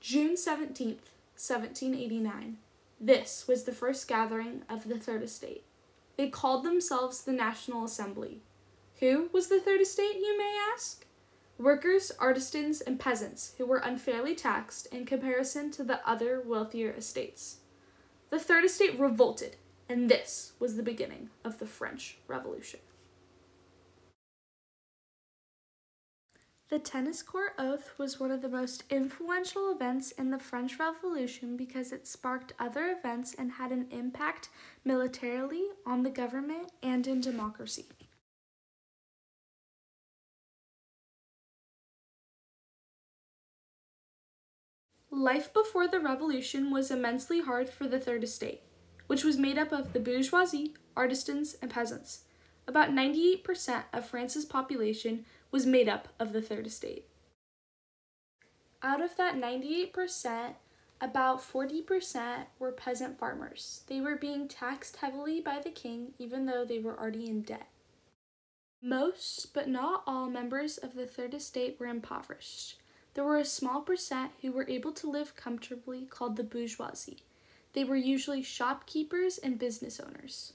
June 17th, 1789. This was the first gathering of the Third Estate. They called themselves the National Assembly. Who was the Third Estate, you may ask? Workers, artisans, and peasants who were unfairly taxed in comparison to the other wealthier estates. The Third Estate revolted, and this was the beginning of the French Revolution. The tennis court oath was one of the most influential events in the French Revolution because it sparked other events and had an impact militarily on the government and in democracy. Life before the revolution was immensely hard for the Third Estate, which was made up of the bourgeoisie, artisans, and peasants. About 98% of France's population was made up of the Third Estate. Out of that 98%, about 40% were peasant farmers. They were being taxed heavily by the king, even though they were already in debt. Most, but not all, members of the Third Estate were impoverished. There were a small percent who were able to live comfortably, called the bourgeoisie. They were usually shopkeepers and business owners.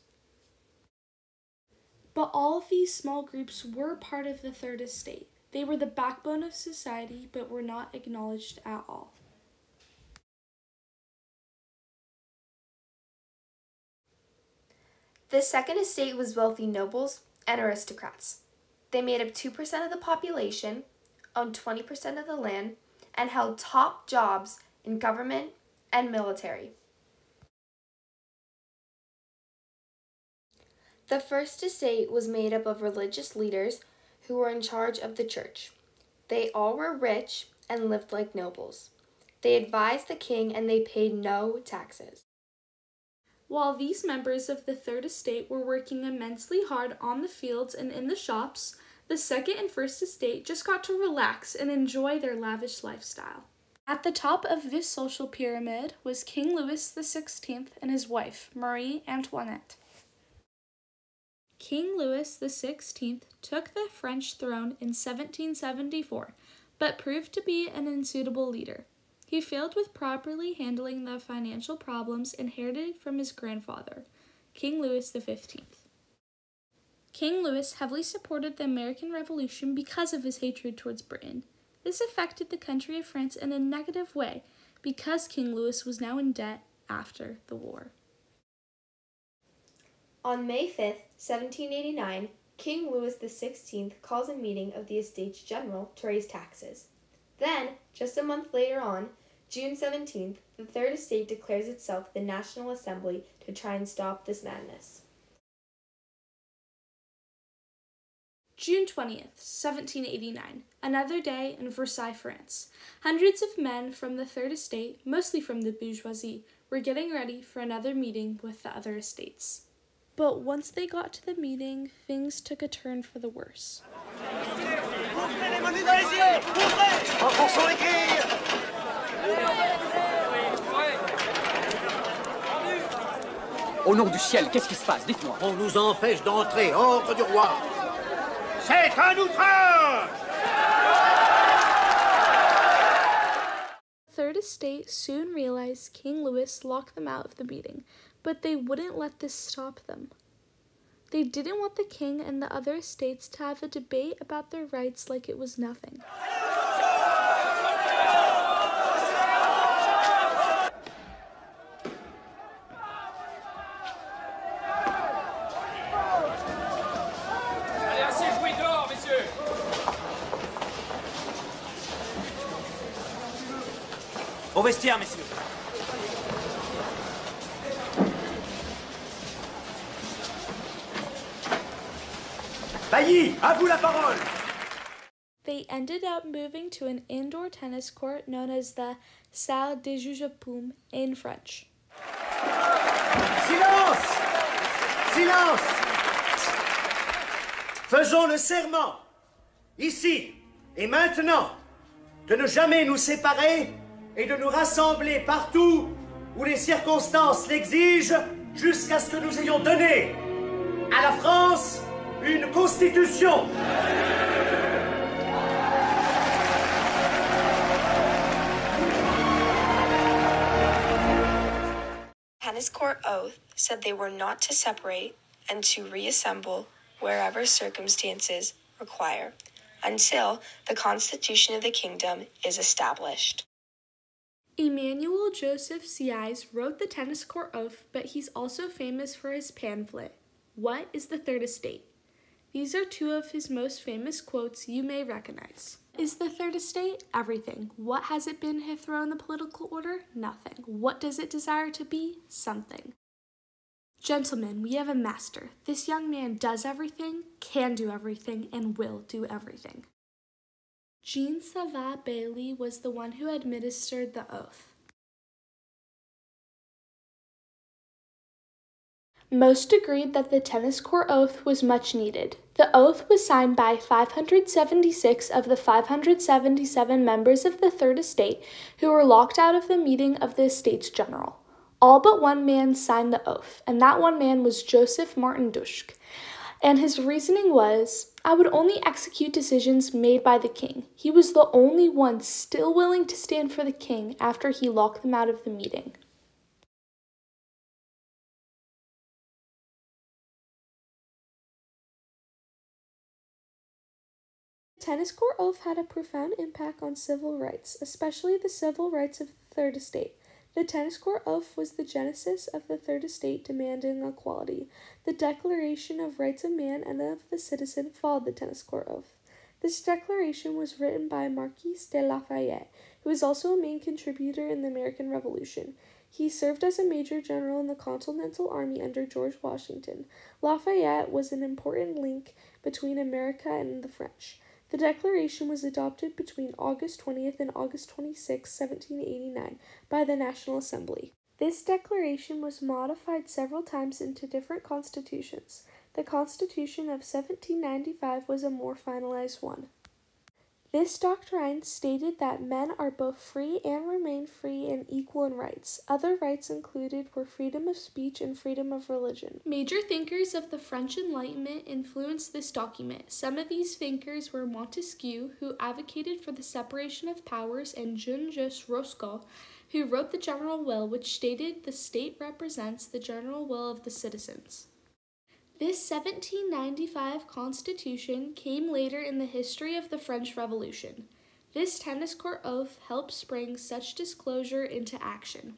But all of these small groups were part of the Third Estate. They were the backbone of society, but were not acknowledged at all. The Second Estate was wealthy nobles and aristocrats. They made up 2% of the population, owned 20% of the land, and held top jobs in government and military. The First Estate was made up of religious leaders who were in charge of the church. They all were rich and lived like nobles. They advised the king and they paid no taxes. While these members of the Third Estate were working immensely hard on the fields and in the shops, the Second and First Estate just got to relax and enjoy their lavish lifestyle. At the top of this social pyramid was King Louis XVI and his wife, Marie Antoinette. King Louis XVI took the French throne in 1774, but proved to be an unsuitable leader. He failed with properly handling the financial problems inherited from his grandfather, King Louis XV. King Louis heavily supported the American Revolution because of his hatred towards Britain. This affected the country of France in a negative way because King Louis was now in debt after the war. On May 5, 1789, King Louis XVI calls a meeting of the Estates General to raise taxes. Then, just a month later on, June 17th, the Third Estate declares itself the National Assembly to try and stop this madness. June 20th, 1789, another day in Versailles, France. Hundreds of men from the Third Estate, mostly from the bourgeoisie, were getting ready for another meeting with the other estates. But once they got to the meeting, things took a turn for the worse. Au nom du ciel, qu'est-ce qui se passe Dites-moi. On nous empêche d'entrer, ordre du roi. C'est un outrage Third Estate soon realized King Louis locked them out of the meeting, but they wouldn't let this stop them. They didn't want the king and the other states to have a debate about their rights like it was nothing. Au vestiaire, messieurs. Bailly, à vous la parole. They ended up moving to an indoor tennis court known as the Salle des Juges Paume in French. Silence! Silence! Faisons le serment, ici et maintenant, de ne jamais nous séparer et de nous rassembler partout où les circonstances l'exigent jusqu'à ce que nous ayons donné à la France une constitution. Tennis court oath said they were not to separate and to reassemble wherever circumstances require until the constitution of the kingdom is established. Emmanuel Joseph Sieyès wrote the tennis court oath, but he's also famous for his pamphlet, What is the Third Estate? These are two of his most famous quotes you may recognize. Is the third estate? Everything. What has it been hitherto in the political order? Nothing. What does it desire to be? Something. Gentlemen, we have a master. This young man does everything, can do everything, and will do everything. Jean Savat Bailly was the one who administered the oath. Most agreed that the tennis court oath was much needed. The oath was signed by 576 of the 577 members of the Third Estate who were locked out of the meeting of the Estates General. All but one man signed the oath, and that one man was Joseph Martin Dauch. And his reasoning was I would only execute decisions made by the king. He was the only one still willing to stand for the king after he locked them out of the meeting. Tennis court oath had a profound impact on civil rights, especially the civil rights of the Third Estate. The tennis court oath was the genesis of the Third Estate demanding equality. The Declaration of Rights of Man and of the Citizen followed the tennis court oath. This declaration was written by Marquis de Lafayette, who was also a main contributor in the American Revolution. He served as a major general in the Continental Army under George Washington. Lafayette was an important link between America and the French. The Declaration was adopted between August 20th and August 26, 1789, by the National Assembly. This declaration was modified several times into different constitutions. The Constitution of 1795 was a more finalized one. This doctrine stated that men are both free and remain free and equal in rights. Other rights included were freedom of speech and freedom of religion. Major thinkers of the French Enlightenment influenced this document. Some of these thinkers were Montesquieu, who advocated for the separation of powers, and Jean Jacques Rousseau, who wrote the General Will, which stated the state represents the general will of the citizens. This 1795 constitution came later in the history of the French Revolution. This tennis court oath helped spring such disclosure into action.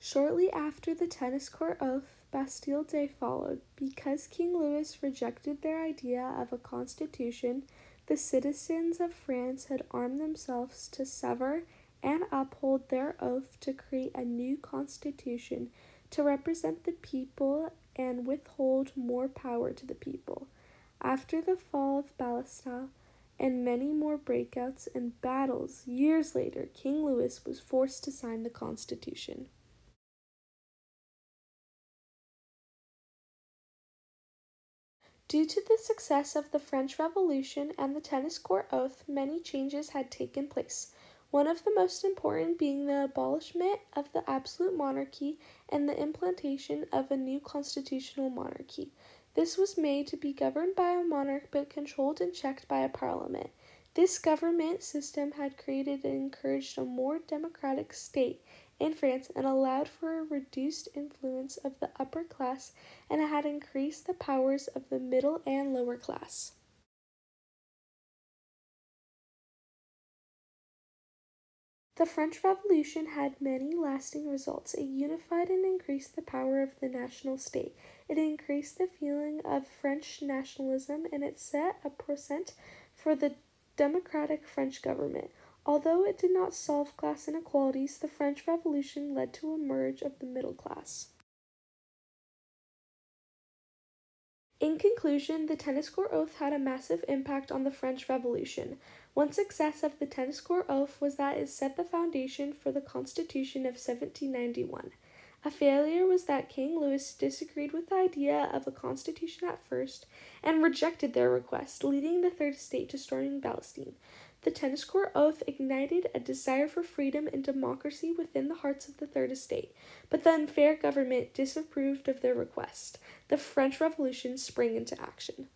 Shortly after the tennis court oath, Bastille Day followed. Because King Louis rejected their idea of a constitution, the citizens of France had armed themselves to sever and uphold their oath to create a new constitution to represent the people and withhold more power to the people. After the fall of Bastille and many more breakouts and battles, years later, King Louis was forced to sign the Constitution. Due to the success of the French Revolution and the Tennis Court Oath, many changes had taken place one of the most important being the abolishment of the absolute monarchy and the implantation of a new constitutional monarchy. This was made to be governed by a monarch but controlled and checked by a parliament. This government system had created and encouraged a more democratic state in France and allowed for a reduced influence of the upper class and had increased the powers of the middle and lower class. The French Revolution had many lasting results. It unified and increased the power of the national state. It increased the feeling of French nationalism and it set a precedent for the democratic French government. Although it did not solve class inequalities, the French Revolution led to a merge of the middle class. In conclusion, the tennis court oath had a massive impact on the French Revolution. One success of the tennis court oath was that it set the foundation for the Constitution of 1791. A failure was that King Louis disagreed with the idea of a constitution at first and rejected their request, leading the Third Estate to storming Bastille. The tennis court oath ignited a desire for freedom and democracy within the hearts of the Third Estate, but the unfair government disapproved of their request. The French Revolution sprang into action.